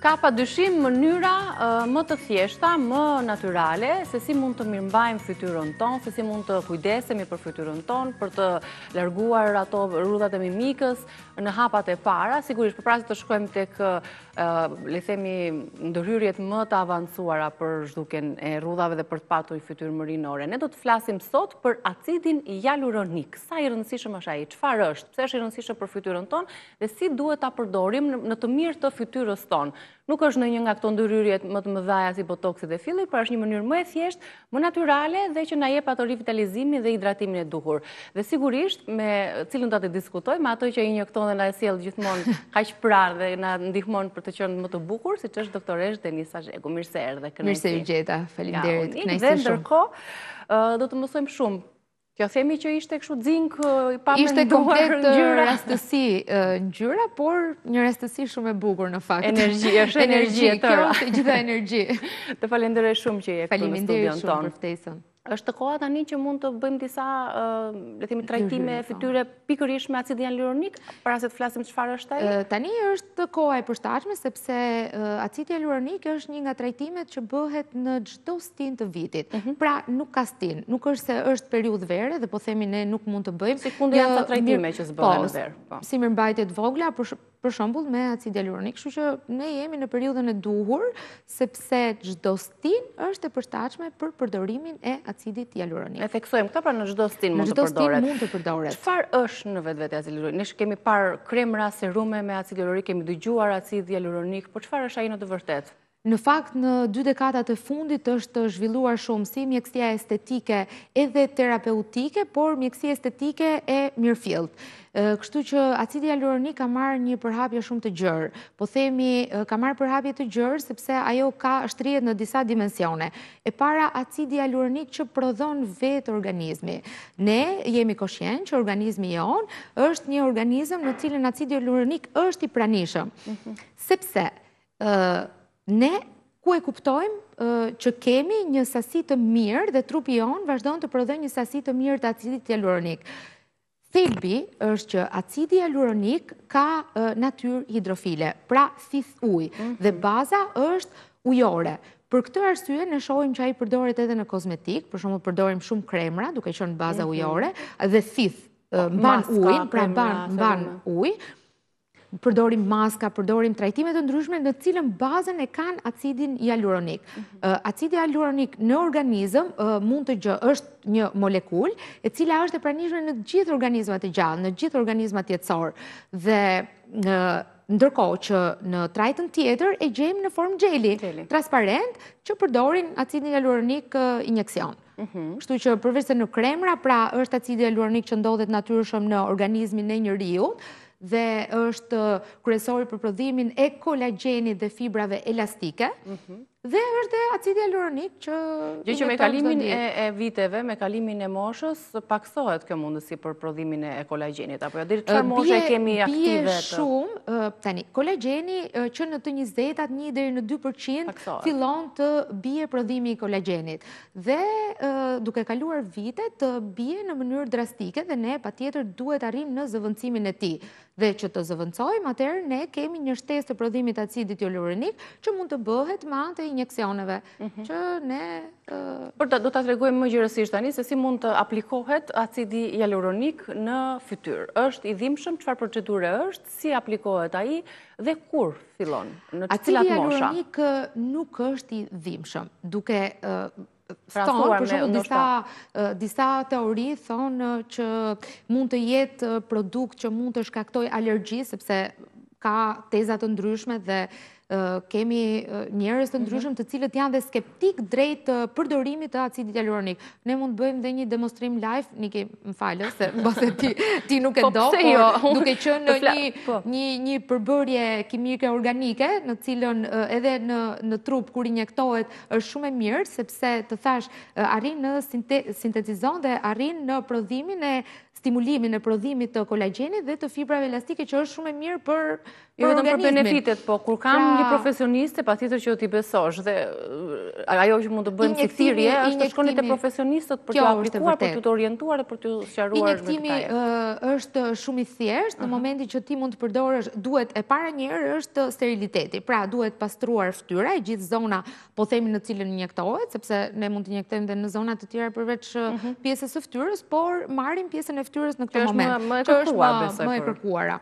Ka pa dyshim mënyra më të thjeshta, më naturale, se si mund të mirëmbajmë fytyrën tonë, se si mund të kujdesemi për fytyrën tonë, për të larguar ato rrudhat e mimikës në hapat e para. Sigurisht, përpara se të shkojmë tek le të themi, ndërhyrjet më të avancuara për zhdukjen e rrudhave dhe për të patur një fytyrë më rinore. Ne do të flasim sot për acidin hialuronik. Sa i rëndësishëm është ai? Çfarë është? Pse është i rëndësishëm për fytyrën tonë dhe si duhet ta përdorim në të mirë të fytyrës tonë? Nuk është ndonjë nga këto ndërhyrjet më të mëdha si botoksi dhe filler, por është një mënyrë më e thjeshtë më natyrale dhe që na jep ato rivitalizimin dhe hidratimin e duhur. Dhe sigurisht, me cilën do të diskutojmë, me atë që i njeh këto dhe na e sjell gjithmonë kaq pranë dhe na ndihmon për të qënë më të bukur, siç është doktoreshë Denisa Zhegu. Mirëse erdhe, kënaqësi. Mirëse ju gjeta, faleminderit, kënaqësi shumë. Dhe ndërkohë, do të mësojmë shumë Kjo themi që ishte kështu xing i pamenduar. Ishte komplet një rastësi ngjyra, por një rastësi shumë e bukur në fakt. Energji, është energji e tëra. Kjo gjitha energji. Të falenderoj shumë që je këtu në studion tonë. Është koha tani që mund të bëjmë disa, le të themi trajtime fytyre pikërisht me acid hialuronik, para se të flasim çfarë është ai? Tani është koha e përshtatshme sepse acidi hialuronik është një nga trajtimet që bëhet në çdo stinë të vitit. Mhm. Pra, nuk ka stinë, nuk është se është periudhë vere dhe po themi ne nuk mund të bëjmë. Sikundër janë trajtime që s'bëhen po, në verë? Po. Si mirëmbajtjet e vogla, për shembull me acid hialuronik, kështu që ne jemi në periudhën e duhur, sepse çdo stinë është e përshtatshme për përdorimin e acidit hialuronik. E theksojmë këtë, pra në çdo stinë mund të përdoret. Në çdo stinë mund të përdoret. Çfarë është në vetvete acidi hialuronik? Ne kemi parë kremra, serume me acid hialuronik, kemi dëgjuar acid hialuronik, por çfarë është ai në të vërtetë? Në fakt, në dy dekadat e fundit është zhvilluar shumë si mjekësia estetike edhe terapeutike, por mjekësia estetike e mirëfilltë. Kështu që acidi hialuronik ka marrë një përhapje shumë të gjërë. Po themi, ka marrë përhapje të gjërë, sepse ajo ka shtrihet në disa dimensione. E para, acidi hialuronik që prodhon vetë organizmi. Ne jemi koshient që organizmi jonë është një organizëm në cilin acidi hialuronik është i pranishëm. Mhm. Sepse, Ne ku e kuptojmë që kemi një sasi të mirë dhe trupi jonë vazhdon të prodhojë një sasi të mirë të acidit hialuronik. Thelbi është që acidi hialuronik ka natyrë hidrofile, pra thith ujë, mhm. dhe baza është ujore. Për këtë arsye ne shohim që ai përdoret edhe në kozmetikë, për shembull përdorim shumë kremra, duke qënë baza mhm. ujore, dhe thith, mban ujin, pra mban ujin, përdorim maska, përdorim trajtime të ndryshme në cilën bazën e kanë acidin hialuronik. Mhm. Acidi hialuronik në organizëm mund të gjë është një molekulë e cila është e pranishme në gjithë organizmat e gjallë, në gjithë organizmat jetësor dhe ndërkohë që në trajtën tjetër e gjejmë në formë xheli transparent që përdorin acidin hialuronik injeksion. Mhm. Kështu që përveç se në kremra, pra është acidi hialuronik që ndodhet natyrshëm në organizmin e njeriut dhe është kryesori për prodhimin e kolagjenit dhe fibrave elastike. Mhm. Dhe është dhe acidi hialuronik që... Gjë që me kalimin e viteve, me kalimin e moshës, paksohet kjo mundësi për prodhimin e kolagjenit. Apo jo, deri në ç'moshë e kemi aktive të... Bie shumë, tani, kolagjeni që në të 20-at, 1 deri në 2% fillon të bjerë prodhimi i kolagjenit. Dhe duke kaluar vitet bie në mënyrë drastike dhe ne patjetër duhet të arrijmë në zëvendësimin e tij. Dhe që ta zëvendësojmë, atëherë ne kemi një shtesë të prodhimit të acidit hialuronik që mund të bëhet me anë të injeksioneve. Mhm. Që ne... Për të do ta tregojmë më gjerësisht tani se si mund të aplikohet acidi hialuronik në fytyrë. Është i dhimbshëm, çfarë procedure është, si aplikohet ai dhe kur fillon, në cilat mosha. Acidi hialuronik nuk është i dhimbshëm, duke pra, thonë, për shembull disa, disa teori thonë që mund të jetë produkt që mund të shkaktojë alergji, sepse ka teza të ndryshme dhe kemi njerëz të mhm. ndryshëm të cilët janë dhe skeptikë drejt përdorimit të acidit hialuronik. Ne mund të bëjmë dhe një demonstrim live, Niki, më fal, se mbase ti ti nuk e po, do, por jo? duke qenë në një po. një një përbërje kimike organike, në cilën edhe në në trup kur injektohet është shumë e mirë sepse të thashë arrin në sintetizon dhe arrin në prodhimin e stimulimin e prodhimit të kolagjenit dhe të fibrave elastike që është shumë e mirë për jo vetëm për benefitet, po kur kam pra- një profesioniste, patjetër që do t'i besosh dhe ajo që mund të bëjmë si thirrje është të shkoni te profesionistët për t'u aplikuar, për t'u orientuar dhe për t'u sqaruar. Injektimi është shumë i thjeshtë, në momentin që ti mund të përdorësh, duhet e para njëherë është steriliteti. Pra duhet pastruar fytyra e gjithë zona po themi në cilën injektohet, sepse ne mund të injektojmë dhe në zona të tjera përveç uh, mhm. pjesës së fytyrës, por marrim pjesën e fytyrës në këtë moment. Më, që është më, më e kërkuara.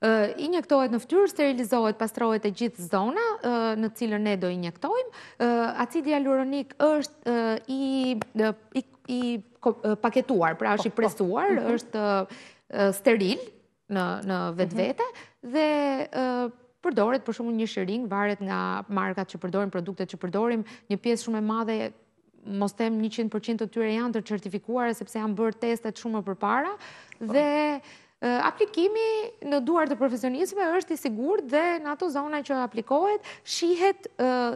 Uh, injektohet në fytyrë, sterilizohet, pastrohet e gjithë zona uh, në cilën ne do injektojmë. Uh, acidi hialuronik është uh, i, uh, i, i uh, paketuar, pra është i po, po. presuar, uh mhm. -huh. është uh, steril, në në mhm. vetvete dhe përdoret për shembull një shiring varet nga markat që përdorim, produktet që përdorim, një pjesë shumë e madhe mos them 100% të tyre janë të certifikuara sepse janë bërë testet shumë më përpara po. dhe aplikimi në duar të profesionistëve është i sigurt dhe në ato zona që aplikohet shihet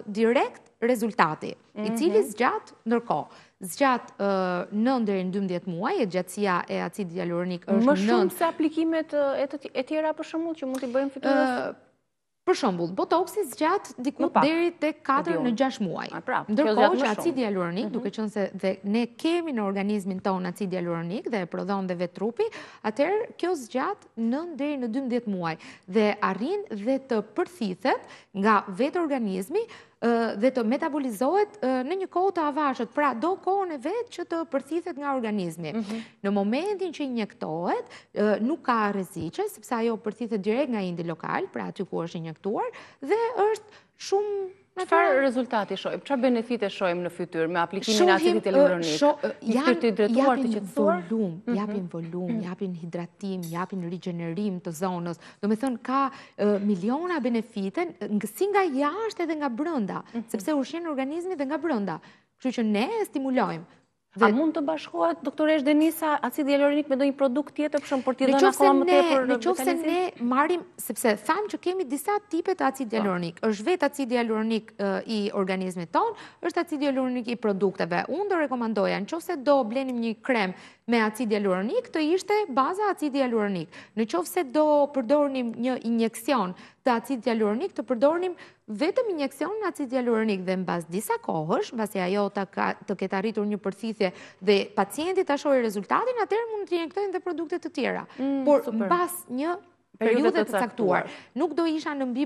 direkt rezultati. i mhm. cili zgjat ndërkohë, zgjat 9 deri në 12 muaj, jetëgjatësia e acid hialuronik është 9. Më shumë se aplikimet e tjera për shembull që mund t'i bëjmë fytyrës? Për shembull, botoksi zgjat diku deri te 4 në 6 muaj. Pra, ndërkohë që acidi hialuronik, mhm. duke qenë se dhe ne kemi në organizmin tonë acid hialuronik dhe e prodhon dhe vetë trupi, atëherë kjo zgjat 9 deri në 12 muaj dhe arrin dhe të përthithet nga vetë organizmi dhe të metabolizohet në një kohë të avashët, pra do kohën e vet që të përthithet nga organizmi. Mhm. Në momentin që injektohet, nuk ka rreziqe, sepse ajo përthithet direkt nga indi lokal, pra aty ku është injektuar, dhe është shumë Çfarë rezultati shohim, ça benefite shohim në fytyrë me aplikimin e acidit hialuronik? Fytyrë të hidratuar, të qetësuar? Japin volum, japin hidratim, japin rigjenerim të zonës, Domethënë, ka miliona benefite, si nga jashtë edhe nga brenda, mhm. sepse ushqen organizmin dhe nga brenda. Kështu që ne e stimulojmë. A mund të bashkohet, doktoreshë Denisa, acidi hialuronik me ndonjë produkt tjetër për shembull për t'i dhënë akoma më tepër në Në qoftë se ne marrim, sepse thamë që kemi disa tipe të acid po. hialuronik, është vetë acidi hialuronik i organizmit tonë, është acidi hialuronik i produkteve. Unë do rekomandoja, në qofë se do blenim një krem me acid hialuronik, të ishte baza acid hialuronik. Në qoftë se do përdornim një injeksion të acid hialuronik, të përdornim vetëm injeksionin acid hialuronik dhe mbas disa kohësh, mbasi ajo të ketë arritur një përthithje dhe pacienti ta shohi rezultatin, atëherë mund të injektojnë dhe produkte të tjera. Mm, Por mbas një periudhe të caktuar. Nuk do isha në mbi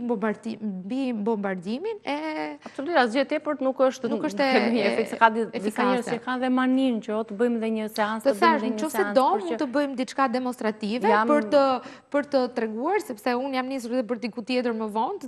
bombardimin e... Absolut, asgjë e tepërt nuk është nuk është e një efekt, se ka disa njerëz e kanë dhe maninë që o të bëjmë dhe një seansë, të bëjmë dhe një seansë. Të thashë, në qoftë se do mund të bëjmë diçka demonstrative për të treguar, sepse unë jam nisur edhe për diku tjetër më vonë,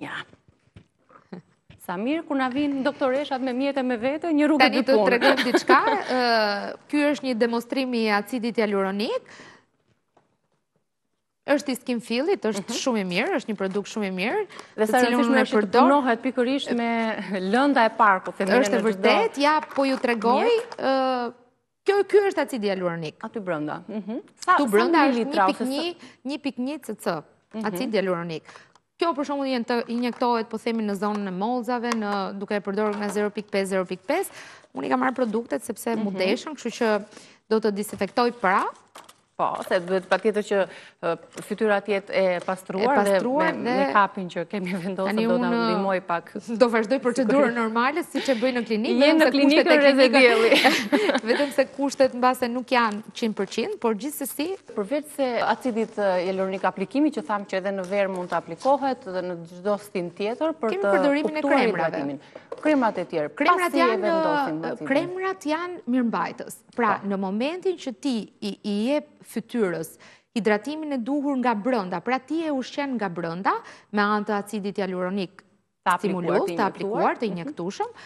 Ja. Sa mirë, kur na vijnë doktoreshat me mjete me vete, një rrugë e dy punë. Tani të tregojmë diçka, ky është një demonstrim i acidit hialuronik, është i skin fillit, është mhm. shumë i mirë, është një produkt shumë i mirë. Dhe sa e rëndësishme është të punohet pikërisht me lëndë të parë, kjo. është e vërtetë, ja po ju tregoj, Kjo ky është acid hialuronik. Aty brenda. Mhm. Sa aty brenda është litra ose 1.1 cc. Mhm. Acid hialuronik. Kjo për shembull mund të injektohet po themi në zonën e mollzave, në duke e përdorur nga 0.5 0.5. Unë i kam marrë produktet sepse mu mhm. deshën, kështu që do të dezinfektoj prapë. Po, se duhet patjetër që fytyra të jetë e pastruar dhe me kapin që kemi vendos do na ndihmojë pak. Do vazhdoj procedurën normale, siç e bëj në klinikë. Në klinikë në rezedjeli. Vetëm se kushtet mbase nuk janë 100%, por gjithsesi. Përveç se acidit jaluronik aplikimi që thamë që edhe në verë mund të aplikohet dhe në çdo stinë tjetër për të kuptuar i Kremrat e tjerë. Kremrat janë mirëmbajtës. Pra, po. në momentin që ti i jep fytyrës, hidratimin e duhur nga brenda, pra ti e ushqen nga brenda, me anë të acidit jaluronik stimulues, të aplikuar, të mhm. injektushëm,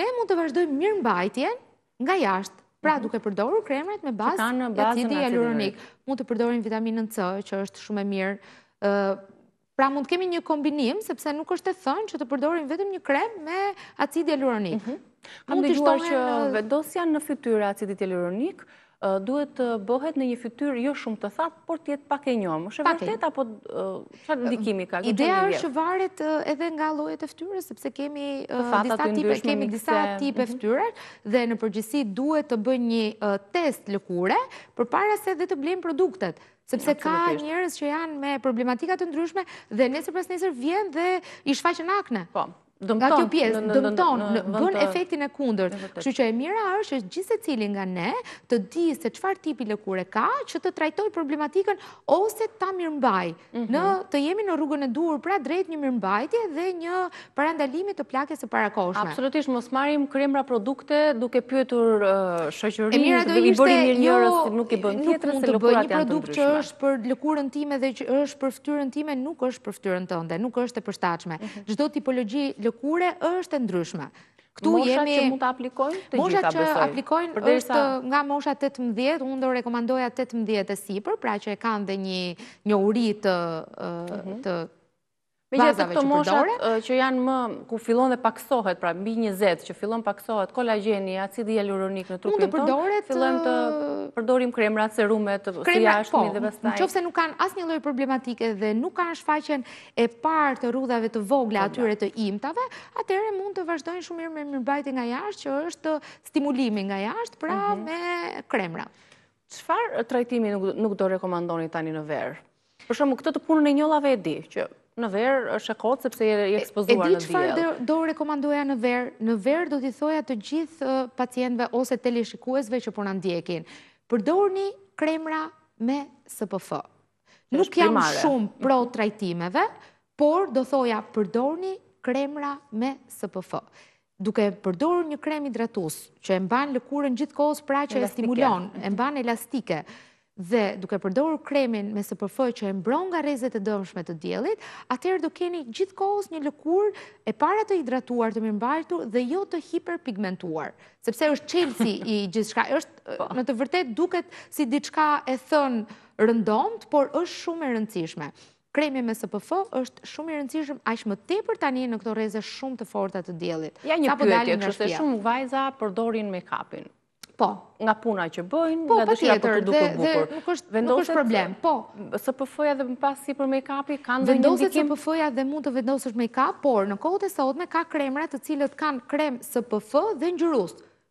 ne mund të vazhdojmë mirëmbajtjen nga jashtë, pra mhm. duke përdorur kremrat me bazë acidi jaluronik. Mund të përdorim vitaminën C, që është shumë e mirë, Pra mund të kemi një kombinim, sepse nuk është e thënë që të përdorim vetëm një krem me acid jaluronik. Mhm. Kam dëgjuar që vendosja në fytyrë e acidit jaluronik, duhet të bëhet në një fytyrë jo shumë të thatë, por të jetë pak e njomë. Është e vërtetë, apo çfarë ndikimi ka? Ideja është që varet edhe nga llojet e fytyrës, sepse kemi disa tipe mhm. fytyre, dhe në përgjithësi duhet të bëjnë një test lëkure, përpara se dhe të blejmë produktet. Sepse ka njerëz që janë me problematika të ndryshme dhe nesër pasnesër vjen dhe i shfaqen akne. Po, dëmton. Nga kjo pjesë, dëmton, bën efektin e kundërt. Kështu që e mira është që gjithsecili nga ne të dijë se çfarë tipi lëkure ka, që të trajtojë problematikën ose ta mirëmbajë. Mhm. Ne të jemi në rrugën e duhur pra drejt një mirëmbajtje dhe një parandalimit të plakjes së parakohshme. Absolutisht, mos marrim kremra produkte duke pyetur shoqërinë. E mira do i bëri mirë njërës, jo, nuk i bën tjetrës se lëkurat janë të ndryshme. Një produkt që është për lëkurën time dhe që është për fytyrën time, nuk është për fytyrën tënde, nuk është e përshtatshme. Çdo mhm. tipologji lëkure është e ndryshme. Këtu moshat jemi... që mund të aplikojnë të gjitha besoj. Moshat që aplikojnë është nga mosha 18, unë do rekomandoja 18 e sipër, pra që e kanë dhe një njohuri të, mhm. të bazave që përdorin. Moshat që janë më, ku fillon dhe paksohet, pra mbi njëzet që fillon paksohet, kolagjeni, acidi jaluronik në trupin tonë, fillojnë të përdorin kremrat, serumet, së jashtmi po, dhe pastaj. Në qoftë se nuk kanë asnjë lloj problematike dhe nuk kanë shfaqjen e parë të rrudhave të vogla atyre të imtave, atëherë mund të vazhdojnë shumë mirë me mirëmbajtje nga jashtë, që është stimulimi nga jashtë, pra mhm. me kremra. Çfarë trajtimi nuk do rekomandoni tani në verë? Për shembull, këtë punën e njollave e di, që në verë është e kotë sepse je e ekspozuar në diell. E di çfarë do rekomandoja në verë? Në verë do t'i thoja të gjithë pacientëve ose teleshikuesve që po na ndjekin. Përdorni kremra me SPF. Nuk jam shumë pro trajtimeve, por do thoja përdorni kremra me SPF. duke përdorur një krem hidratues që e mban lëkurën gjithë kohës pra që e stimulon, e mhm. mban elastike, dhe duke përdorur kremin me SPF që e mbron nga rrezet e dëmshme të diellit, atëherë do keni gjithë kohës një lëkurë e para të hidratuar, të mirëmbajtur dhe jo të hiperpigmentuar. Sepse është çelësi i gjithçka, është po. në të vërtetë duket si diçka e thënë rëndomtë, por është shumë e rëndësishme. Kremi me SPF është shumë i rëndësishëm, aq më tepër tani në këto rreze shumë të forta të diellit. Ja një pyetje, sepse shumë vajza përdorin make-upin. Po. Nga puna që bëjnë, po, nga dëshira për t'u dukur bukur. Nuk është, nuk është problem, po. SPF-ja dhe më pas sipër make-upi, ka ndonjë ndikim? Vendoset SPF-ja dhe mund të vendosësh make-up, por në kohët e sotme ka kremra të cilët kanë krem SPF dhe ngjyrues.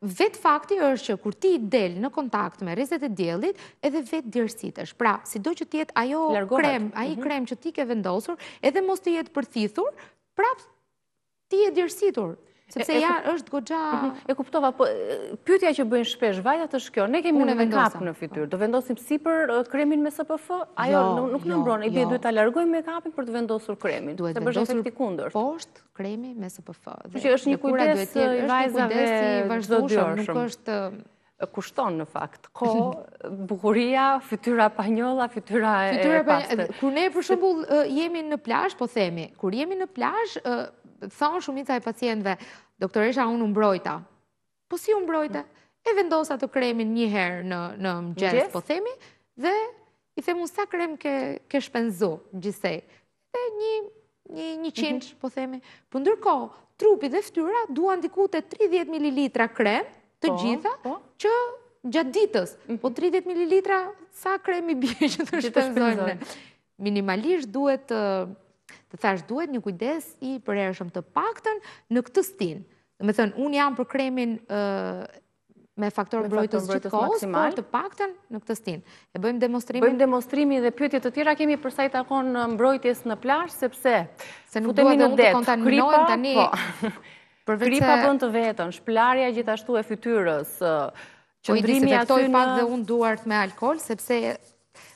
Vetë fakti është që kur ti del në kontakt me rrezet e diellit, edhe vetë djersitesh. Pra, sido që të jetë ajo krem, ai mhm. krem që ti ke vendosur, edhe mos të jetë përthithur, pra, ti je e djersitur. Sepse ja është goxha... Mhm. E kuptova, po, pyetja që bëjnë shpesh, vajzat është kjo, ne kemi një make-up në fytyrë, do vendosim sipër kremin me SPF, ajo jo, nuk na jo, mbron, i bie jo. duhet ta largojmë make-upin për të vendosur kremin, të bëjë efekti kundër. Poshtë, kremi me SPF. Kështu që është një kujdes i vajzave vazhdueshëm, nuk është kushton në fakt. Ko, bukuria, fytyra pa njolla, fytyra e pastër. Kur ne për shembull jemi në plazh, po themi, kur jemi në plazh, thonë shumica e pacientëve, doktoresha unë u mbrojta. Po si u mbrojte? E vendosa të kremin një herë në në mëngjes, po themi, dhe i them unë sa krem ke ke shpenzu gjithsej. Dhe një një njëqind, mhm. po themi. Po ndërkohë, trupi dhe fytyra duan diku te 30 ml krem të po, gjitha po. që gjatë ditës. Po 30 mhm. ml sa krem i bie që të shpenzojmë. Minimalisht duhet të të thashë duhet një kujdes i përhershëm të paktën në këtë stinë. Domethënë unë jam për kremin ë me faktor mbrojtës gjithë kohës, por të paktën në këtë stinë. E bëjmë demonstrimin. Bëjmë demonstrimin dhe pyetje të tjera kemi për sa i takon mbrojtjes në plazh sepse se nuk duhet të mund të kripa, tani. Po. Përveç kripa bën të vetën, shpëlarja gjithashtu e fytyrës, Po i dezinfektoj pak dhe unë duart me alkool, sepse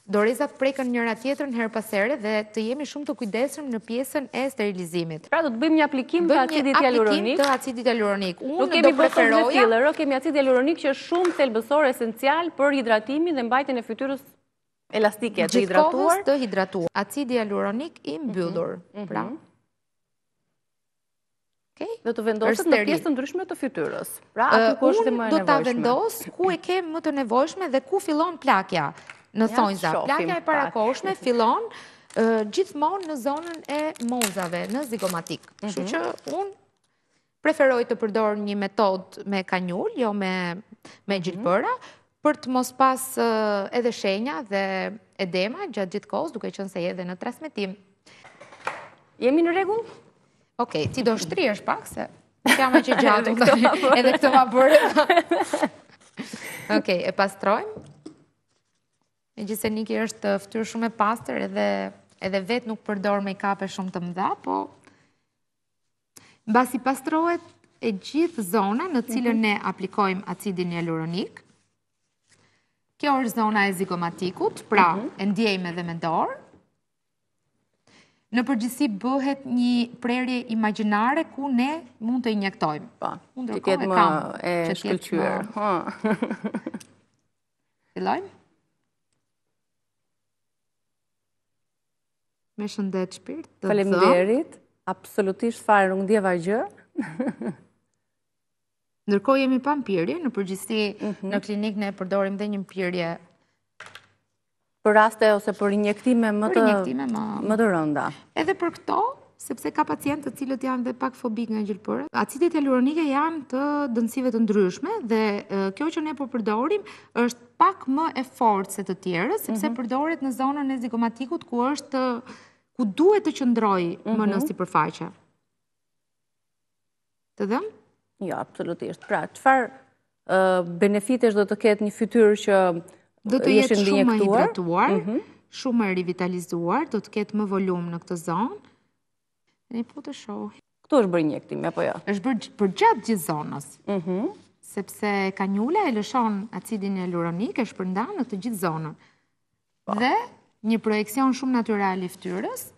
dorezat prekën njëra-tjetrën herë pas here dhe të jemi shumë të kujdesshëm në pjesën e sterilizimit. Pra do të bëjmë një aplikim të acidit hialuronik? Bëjmë një aplikim të acidit hialuronik. Unë do preferoja... Nuk kemi bëjmë të kemi acid hialuronik që është shumë thelbësor esencial për hidratimin dhe mbajtjen e fytyrës elastike të hidratuar. Gjithë kohës të hidratuar. Acidi hialuronik i mbyllur. Mhm, mhm. Pra... Okay. Do të vendoset në pjesë të ndryshme të fytyrës. Pra, aty ku është dhe më e nevojshme. Unë do ta vendos ku e kem më të nevojshme dhe ku fillon plakja në thonjza. Plakja e parakohshme fillon gjithmonë në zonën e mollëzave, në zigomatik. Mhm. Kështu që unë preferoj të përdor një metodë me kanjulë, jo me, me mhm. gjilpëra, Për të mos pas edhe shenja dhe edema gjatë gjithë kohës, duke qenë se edhe në transmitim. Jemi në rregull? Okej, ti do shtrihesh pak se... Kjo më e gjatë, edhe këto ma bërë. Edhe këto ma bërë. Okej, e pastrojmë. Megjithëse Niki është fytyrë shumë e pastër edhe vetë nuk përdor make-up-e shumë të mdha, po Mbasi pastrohet e gjithë zona në të cilën mhm. ne aplikojmë acidin hialuronik. Kjo është zona e zigomatikut, pra mhm. e ndjejmë dhe me dorë. Në përgjithësi bëhet një prerje imagjinare ku ne mund të injektojmë. Pa, po, që të jetë më e shkëllqyër. Fillojmë? Me shëndet shpirt, ta gëzosh. Faleminderit, absolutisht fare nuk ndjeva gjë. Ndërkohë jemi pa mpirje, në përgjithësi mhm. në klinikë ne përdorim dhe një mpirje. Për raste ose për injektime më të, më... të rënda. Edhe për këto, sepse ka pacientë të cilët janë dhe pak fobikë nga gjilpërat. Acidet hialuronike janë të dendësive të ndryshme dhe kjo që ne po përdorim është pak më e fortë se të tjerët, sepse mhm. përdoret në zonën e zigomatikut ku është ku duhet të qëndrojë më mhm. në sipërfaqe. Të dhemb? Jo, absolutisht. Pra, çfarë benefitesh do të ketë një fytyrë që do të jetë shumë më e hidratuar, mhm. shumë më e revitalizuar, do të ketë më volum në këtë zonë, Ne po të shohim. Këtu është bërë injektimi, apo jo? është bërë përgjatë gjithë zonës. Mhm. Sepse kanjula e lëshon acidin hialuronik, e shpërndan në të gjithë zonën. Po. Dhe një projeksion shumë natyral i fytyrës,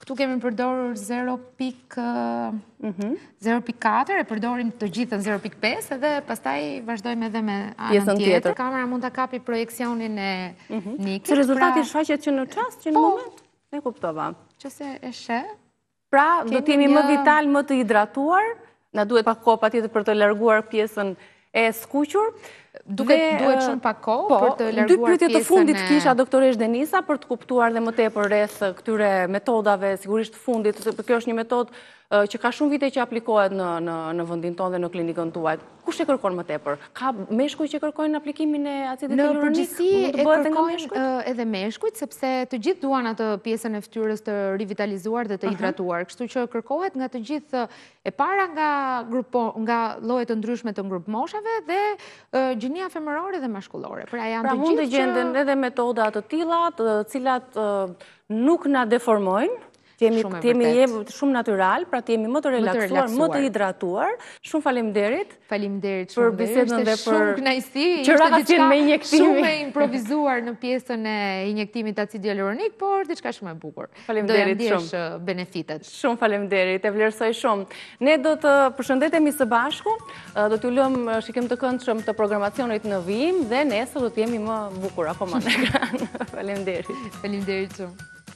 Këtu kemi përdorur 0.4, mhm. e përdorim të gjithën 0.5 edhe pastaj vazhdojmë edhe me anën tjetër. Kamera mund ta kapi projeksionin e mhm. Nikit. Që rezultati pra- shfaqet që në çast, që në po, moment? E kuptova. Qysh e sheh? Pra, do të jemi më vitalë, më të hidratuar, na duhet pak kohë patjetër për të larguar pjesën e skuqur. Duke duhet shumë pak kohë po, për të larguar pjesën e... Dy pyetje të fundit kisha, doktoreshë Denisa, për të kuptuar dhe më tepër rreth këtyre metodave, sigurisht të fundit, kjo është një metodë që ka shumë vite që aplikohet në, në, në vendin tonë dhe në klinikën tuaj, kush e kërkon më tepër? Ka meshkuj që e kërkojnë aplikimin e acidit hialuronik? Në përgjithësi e kërkojnë edhe meshkujt, sepse të gjithë duan atë pjesën e ftyrës të rivitalizuar dhe të hidratuar, kështu që kërkohet nga të gjithë e para nga, grupo, nga llojet e ndryshme të grupmoshave dhe gjinia femërore dhe mashkullore. Pra, janë pra, të gjithë që... Pra mund të gjenden edhe metoda të tilla, të cilat nuk na deformojnë, Kemi kemi jemi shumë natyral, pra të jemi më të relaksuar, më të hidratuar. Shumë faleminderit. Faleminderit shumë. Për bisedën dhe për shumë kënaqësi. Që ra ka qenë me injektimi. Shumë e improvizuar pjesa e injektimit acid hialuronik, por diçka shumë e bukur. Faleminderit shumë. Do t'i ndjesh benefitet. Shumë faleminderit. E vlerësoj shumë. Ne do të përshëndetemi së bashku. Do t'ju lëmë shikim të këndshëm të programacionit në vijim dhe nesër do të jemi më bukur akoma në ekran. Faleminderit. Faleminderit shumë.